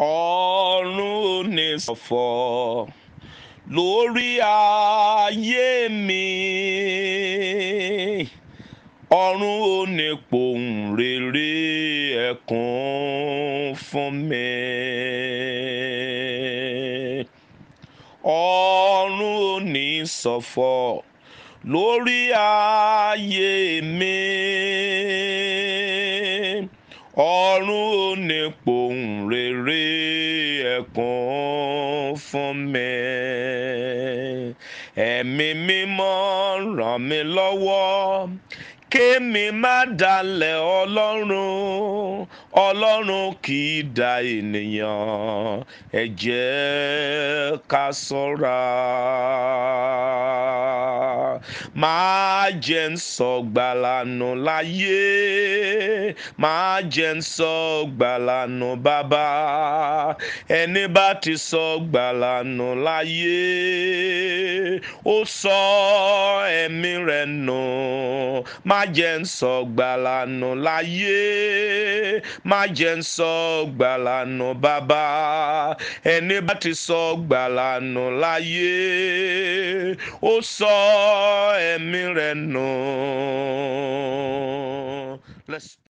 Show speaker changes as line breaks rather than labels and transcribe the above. ọ̀run ní ṣọ̀fọ̀ lórí ayé mi ọ̀run ò ní pohùn rere ẹ̀kún fún mi ọ̀run ò ní ṣọ̀fọ̀ lórí ayé mi ọ̀run ò ní pohùn rere ẹ̀kún fún mi ẹ̀mí mímọ́ ràn mí lọ́wọ́ kémi má dalẹ̀ ọlọ́run ọlọ́run kì í da ènìyàn ẹ jẹ́ ká ṣọ́ra máa jẹ́ ń sọ gbàlànà láyé máa jẹ́ ń sọ gbàlànà bàbá ẹni bá ti sọ gbàlànà láyé ó sọ ẹ̀mí rẹ̀ nù má jẹ́ ń sọ gbàlànà láyé má jẹ́ ń sọ gbàlànà bàbá ẹni bá ti sọ gbàlànà láyé ó sọ. emi nù. Let's